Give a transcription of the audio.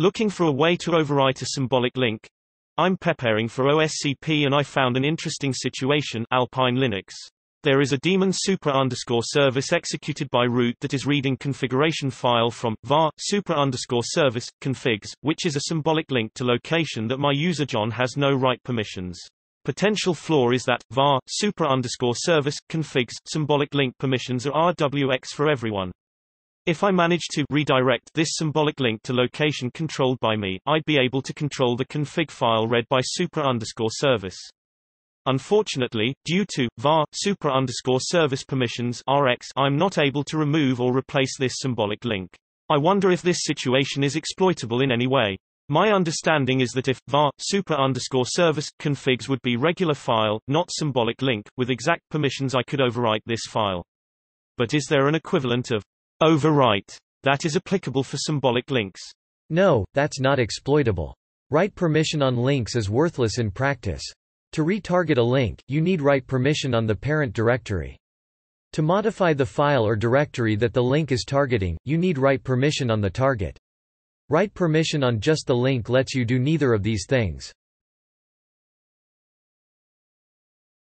Looking for a way to overwrite a symbolic link? I'm preparing for OSCP and I found an interesting situation Alpine Linux. There is a daemon super underscore service executed by root that is reading configuration file from var super underscore service configs, which is a symbolic link to location that my user John has no write permissions. Potential flaw is that var super underscore service configs symbolic link permissions are RWX for everyone. If I manage to redirect this symbolic link to location controlled by me, I'd be able to control the config file read by super underscore service. Unfortunately, due to var super underscore service permissions RX, I'm not able to remove or replace this symbolic link. I wonder if this situation is exploitable in any way. My understanding is that if var super underscore service configs would be regular file, not symbolic link, with exact permissions I could overwrite this file. But is there an equivalent of overwrite that is applicable for symbolic links? No, that's not exploitable. Write permission on links is worthless in practice. To retarget a link, you need write permission on the parent directory. To modify the file or directory that the link is targeting, you need write permission on the target. Write permission on just the link lets you do neither of these things.